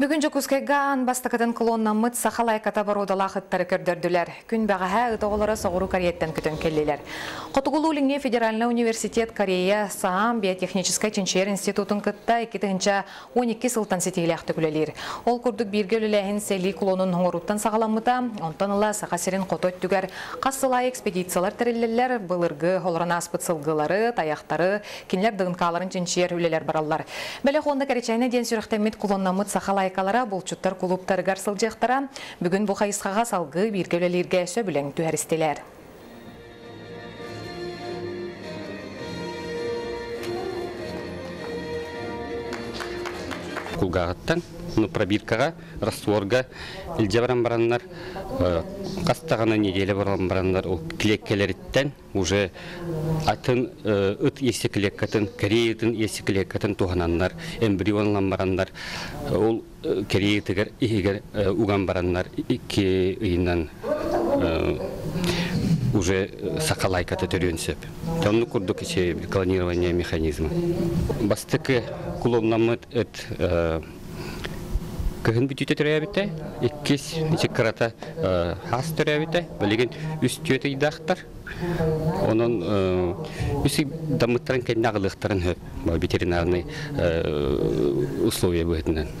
Бүгін жүкізкайган бастықытын клоннамыт сақалай ката бародалақыттары көрдірділер. Күн бағаға ұтағылары соғыру Кореяттен күтін келлелер. Қотығылу Лиңне Федеральный университет Корея Саам биотехнический чинчер институтын кытта 2-12 сылтан сетейлі күлелер. Ол күрдік бірге өліләхін сәлі клонын хоңыруттан сағаламыта, онтан ұла сақасерін қотот түгер, қассылай экспедициялар тірелелер, бұлырғы, холыран аспыт сылғылары, таяқтары, кенлер дығынқаларын чинчер өлелер баралар. Бәлі қонды кәречайны ден сүріқтемет клоннамыт сақалай айкалара булчуттар клубтарыгар сылжақтара бүгін бұл қайысқаға салғы биргелелерге сөбілен түһәристелер. Кулгағаттан ну пробиркаға растворга илже баран бараннар кастагана неделе баран бараннар ол килеккелериттен уже атын ыт есе килеккатын кореятын есе килеккатын тухананнар эмбрионлан бараннар ол кореятыгер игер уган бараннар икки ыйынан уже сакалайката төрөнсөп. Тонну курдук иче клонирование механизма. Бастыкы кулоннамыт эт кыһын бүтүтэ төрөбүтэ иккис ичиккарата хас дамыттарын ветеринарный условия быһытынан